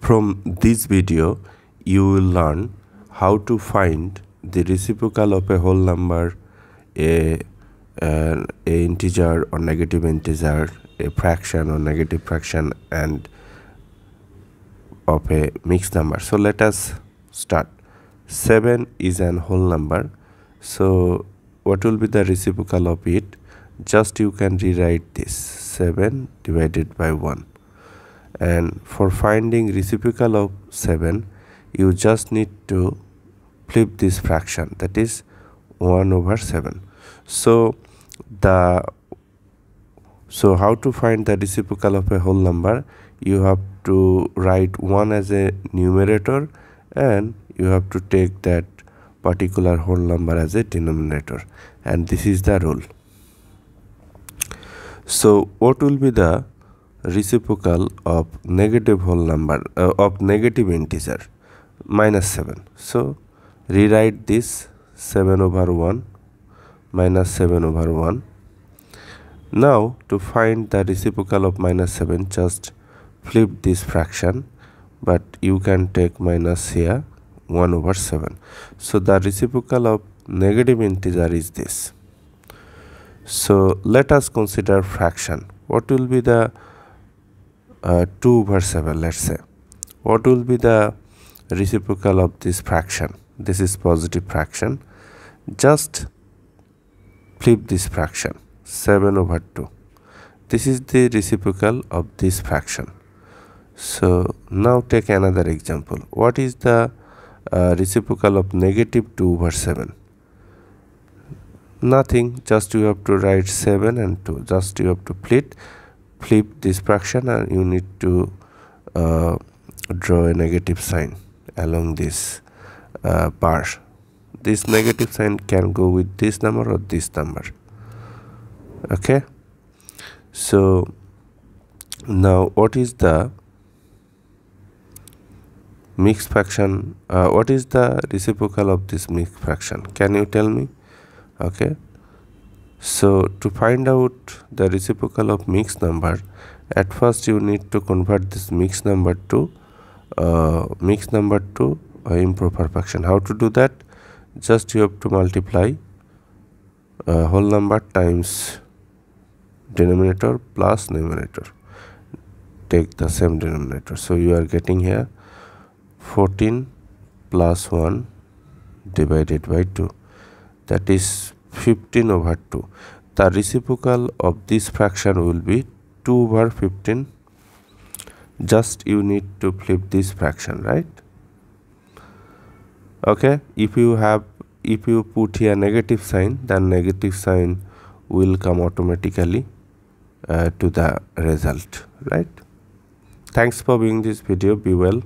From this video, you will learn how to find the reciprocal of a whole number, a, a integer or negative integer, a fraction or negative fraction, and of a mixed number. So let us start. 7 is an whole number. So what will be the reciprocal of it? Just you can rewrite this 7 divided by 1 and for finding reciprocal of 7 you just need to flip this fraction. That is 1 over 7 so the so how to find the reciprocal of a whole number? You have to write 1 as a numerator and you have to take that particular whole number as a denominator. And this is the rule. So what will be the reciprocal of negative whole number uh, of negative integer minus 7 so rewrite this 7 over 1 minus 7 over 1 now to find the reciprocal of minus 7 just flip this fraction but you can take minus here 1 over 7 so the reciprocal of negative integer is this. So let us consider fraction. What will be the uh, 2 over 7 let's say. What will be the reciprocal of this fraction? This is positive fraction. Just flip this fraction 7 over 2 this is the reciprocal of this fraction. So now take another example. What is the uh, reciprocal of negative 2 over 7 nothing just you have to write 7 and 2 just you have to flip flip this fraction and you need to uh, draw a negative sign along this uh, bar this negative sign can go with this number or this number. Okay? So now what is the mixed fraction uh, what is the reciprocal of this mixed fraction? Can you tell me? Okay so to find out the reciprocal of mixed number, at first you need to convert this mixed number to uh, mixed number to uh, improper fraction. How to do that? Just you have to multiply uh, whole number times denominator plus numerator. Take the same denominator. So you are getting here 14 plus 1 divided by 2 that is 15 over 2 the reciprocal of this fraction will be 2 over 15 just you need to flip this fraction right? Okay if you have if you put here negative sign then negative sign will come automatically uh, to the result right? Thanks for viewing this video. Be well